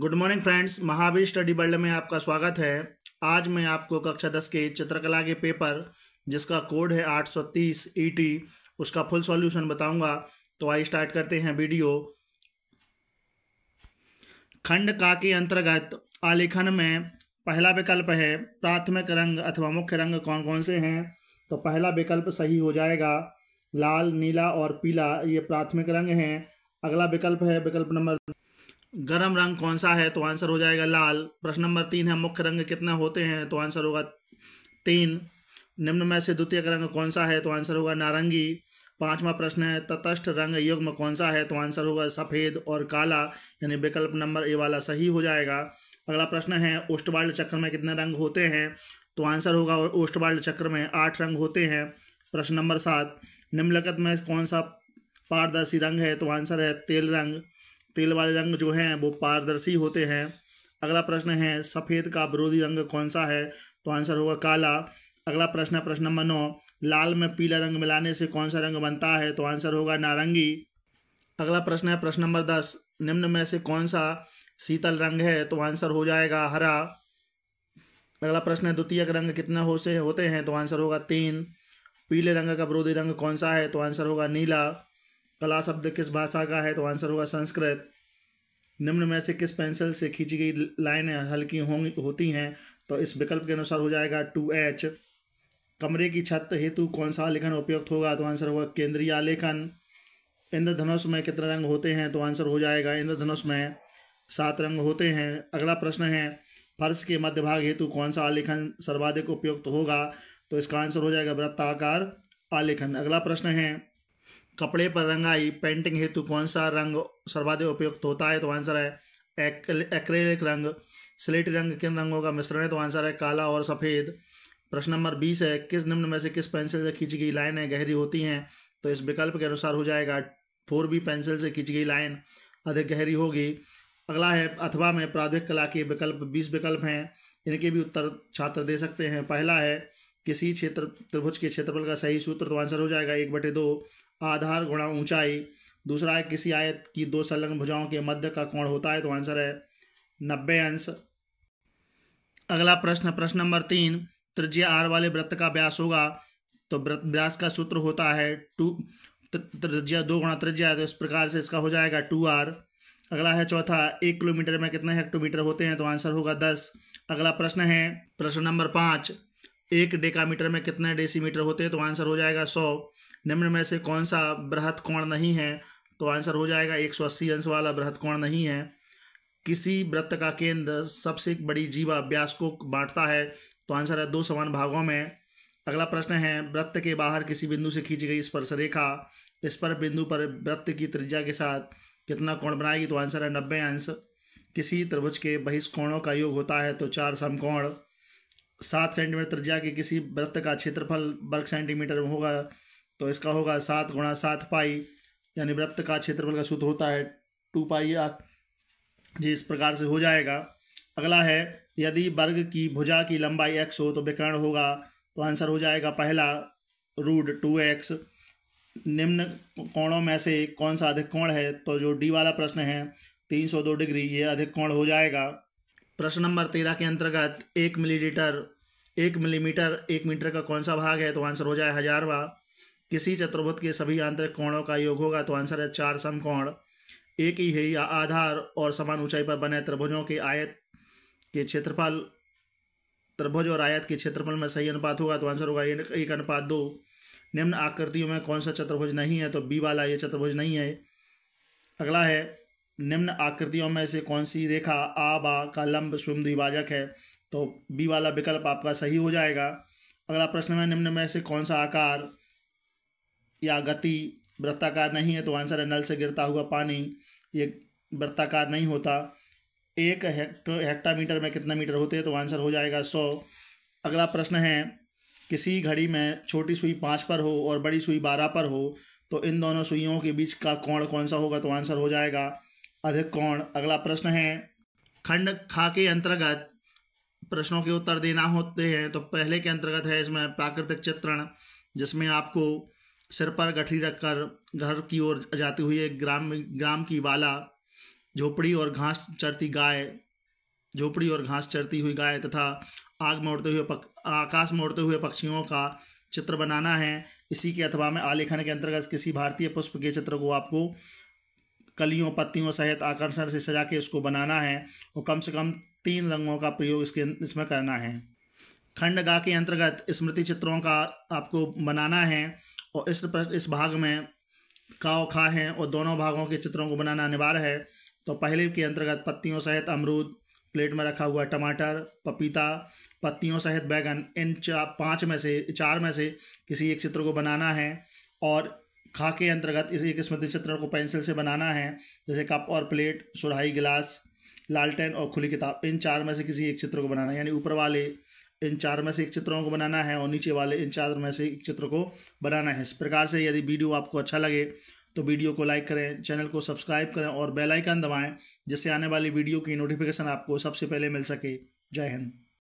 Good morning friends Mahavir study world में आपका स्वागत है। आज मैं आपको कक्षा दस के चित्रकला के पेपर, जिसका कोड है आठ सौ तीस ईटी उसका फुल सॉल्यूशन बताऊँगा। तो आइए स्टार्ट करते हैं वीडियो खंड का के अंतर्गत आलेखन में पहला विकल्प है प्राथमिक रंग अथवा मुख्य रंग कौन कौन से हैं? तो पहला विकल्प सही हो जाएगा। लाल, नीला और पीला, ये प्राथमिक रंग हैं। अगला विकल्प है विकल्प नंबर गर्म रंग कौन सा है? तो आंसर हो जाएगा लाल। प्रश्न नंबर तीन है, मुख्य रंग कितने होते हैं? तो आंसर होगा तीन। निम्न में से द्वितीय रंग कौन सा है? तो आंसर होगा नारंगी। पांचवा प्रश्न है, तटस्थ रंग युग्म कौन सा है? तो आंसर होगा सफ़ेद और काला, यानी विकल्प नंबर ए वाला सही हो जाएगा। अगला प्रश्न है ओस्टवाल्ड चक्र में कितने रंग होते हैं? तो आंसर होगा ओस्टवाल्ड चक्र में आठ रंग होते हैं। प्रश्न नंबर सात, निम्नलिखित में कौन सा पारदर्शी रंग है? तो आंसर है तेल रंग। तेल वाले रंग जो हैं, वो पारदर्शी होते हैं। अगला प्रश्न है, सफ़ेद का विरोधी रंग कौन सा है? तो आंसर होगा काला। अगला प्रश्न है, प्रश्न नंबर नौ, लाल में पीला रंग मिलाने से कौन सा रंग बनता है? तो आंसर होगा नारंगी। अगला प्रश्न है, प्रश्न नंबर दस, निम्न में से कौन सा शीतल रंग है? तो आंसर हो जाएगा हरा। अगला प्रश्न है द्वितीय रंग कितने हो से होते हैं? तो आंसर होगा तीन। पीले रंग का विरोधी रंग कौन सा है? तो आंसर होगा नीला। कला शब्द किस भाषा का है? तो आंसर होगा संस्कृत। निम्न में से किस पेंसिल से खींची गई लाइनें हल्की होंगी, होती हैं? तो इस विकल्प के अनुसार हो जाएगा टू एच। कमरे की छत हेतु कौन सा लेखन उपयुक्त होगा? तो आंसर होगा केंद्रीय आलेखन इंद्रधनुष में कितने रंग होते हैं? तो आंसर हो जाएगा इंद्रधनुष में सात रंग होते हैं। अगला प्रश्न है, फर्श के मध्य भाग हेतु कौन सा आलेखन सर्वाधिक उपयुक्त होगा? तो इसका आंसर हो जाएगा वृत्ताकार आलेखन। अगला प्रश्न है कपड़े पर रंगाई पेंटिंग हेतु कौन सा रंग सर्वाधिक उपयुक्त होता है? तो आंसर है एक्रेलिक रंग। स्लेटी रंग किन रंगों का मिश्रण है? तो आंसर है काला और सफ़ेद। प्रश्न नंबर बीस है, किस निम्न में से किस पेंसिल से खींची गई लाइनें गहरी होती हैं? तो इस विकल्प के अनुसार हो जाएगा फोर बी पेंसिल से खींची गई लाइन। अधिक गहरी होगी। अगला है अथवा में प्राधिक कला के विकल्प बीस विकल्प हैं। इनके भी उत्तर छात्र दे सकते हैं। पहला है किसी क्षेत्र, त्रिभुज के क्षेत्रफल का सही सूत्र तो आंसर हो जाएगा एक बटे दो। आधार गुणा ऊंचाई। दूसरा है, किसी आयत की दो संलग्न भुजाओं के मध्य का कोण होता है तो आंसर है नब्बे अंश। अगला प्रश्न प्रश्न नंबर तीन, त्रिज्या आर वाले वृत्त का व्यास होगा तो व्यास का सूत्र होता है टू त्रिज्या दो गुणा त्रिज्या है तो इस प्रकार से इसका हो जाएगा टू आर। अगला है चौथा, एक किलोमीटर में कितने हेक्टोमीटर होते हैं तो आंसर होगा दस। अगला प्रश्न है, प्रश्न नंबर पाँच, एक डेकामीटर में कितने डेसीमीटर होते हैं तो आंसर हो जाएगा सौ। निम्न में से कौन सा बृहत कोण नहीं है? तो आंसर हो जाएगा एक सौ अस्सी अंश वाला बृहत कोण नहीं है। किसी वृत्त का केंद्र सबसे बड़ी जीवा व्यास को बांटता है तो आंसर है दो समान भागों में। अगला प्रश्न है, वृत्त के बाहर किसी बिंदु से खींची गई स्पर्श रेखा, इस पर बिंदु पर वृत्त की त्रिज्या के साथ कितना कोण बनाएगी? तो आंसर है नब्बे अंश। किसी त्रिभुज के बहिष्कोणों का योग होता है तो चार समकोण। सात सेंटीमीटर त्रिज्या के किसी वृत्त का क्षेत्रफल वर्ग सेंटीमीटर में होगा तो इसका होगा सात गुणा सात पाई, यानी वृत्त का क्षेत्रफल का सूत्र होता है टू पाई आर। जी, इस प्रकार से हो जाएगा। अगला है, यदि वर्ग की भुजा की लंबाई एक्स हो तो विकर्ण होगा तो आंसर हो जाएगा पहला रूड टू एक्स। निम्न कोणों में से कौन सा अधिक कोण है? तो जो डी वाला प्रश्न है, तीन सौ दो डिग्री, ये अधिक कोण हो जाएगा। प्रश्न नंबर तेरह के अंतर्गत एक मिलीलीटर, एक मिलीमीटर, एक मीटर का कौन सा भाग है? तो आंसर हो जाए हजारवा। किसी चतुर्भुज के सभी आंतरिक कोणों का योग होगा तो आंसर है चार समकोण। एक ही है या आधार और समान ऊंचाई पर बने त्रिभुजों के आयत के क्षेत्रफल। त्रिभुज और आयत के क्षेत्रफल में सही अनुपात होगा तो आंसर होगा एक अनुपात दो। निम्न आकृतियों में कौन सा चतुर्भुज नहीं है तो बी वाला ये चतुर्भुज नहीं है। अगला है, निम्न आकृतियों में से कौन सी रेखा आ, बा का लंब स्वयं द्विभाजक है? तो बी वाला विकल्प आपका सही हो जाएगा। अगला प्रश्न है निम्न में से कौन सा आकार या गति वृत्ताकार नहीं है तो आंसर है नल से गिरता हुआ पानी। ये वृत्ताकार नहीं होता। एक हेक्टो, हेक्टामीटर में कितना मीटर होते हैं तो आंसर हो जाएगा सौ। अगला प्रश्न है, किसी घड़ी में छोटी सुई पाँच पर हो और बड़ी सुई बारह पर हो तो इन दोनों सुइयों के बीच का कोण कौन सा होगा तो आंसर हो जाएगा अधिक कोण। अगला प्रश्न है, खंड खा के अंतर्गत प्रश्नों के उत्तर देना होते हैं तो पहले के अंतर्गत है इसमें प्राकृतिक चित्रण, जिसमें आपको सिर पर गठरी रखकर घर की ओर जाती हुई एक ग्राम ग्राम की वाला झोपड़ी और घास चरती गाय झोपड़ी और घास चरती हुई गाय तथा आग में उड़ते हुए पक आकाश में उड़ते हुए पक्षियों का चित्र बनाना है। इसी के अथवा में आलेखन के अंतर्गत किसी भारतीय पुष्प के चित्र को आपको कलियों, पत्तियों सहित आकर्षण से सजा के उसको बनाना है। और कम से कम तीन रंगों का प्रयोग इसके इसमें करना है। खंड गा के अंतर्गत स्मृति चित्रों का आपको बनाना है। और इस इस भाग में काव, खा है और दोनों भागों के चित्रों को बनाना अनिवार्य है। तो पहले के अंतर्गत पत्तियों सहित अमरूद, प्लेट में रखा हुआ टमाटर, पपीता, पत्तियों सहित बैगन, इन चार पाँच में से, चार में से किसी एक चित्र को बनाना है और खा के अंतर्गत इस एक स्मृति चित्र को पेंसिल से बनाना है, जैसे कप और प्लेट, सुराही गिलास, लालटेन और खुली किताब, इन चार में से किसी एक चित्र को बनाना है। यानी ऊपर वाले इन चार में से एक चित्रों को बनाना है और नीचे वाले इन चार में से एक चित्र को बनाना है। इस प्रकार से यदि वीडियो आपको अच्छा लगे तो वीडियो को लाइक करें, चैनल को सब्सक्राइब करें और बेल आइकन दबाएँ, जिससे आने वाली वीडियो की नोटिफिकेशन आपको सबसे पहले मिल सके। जय हिंद।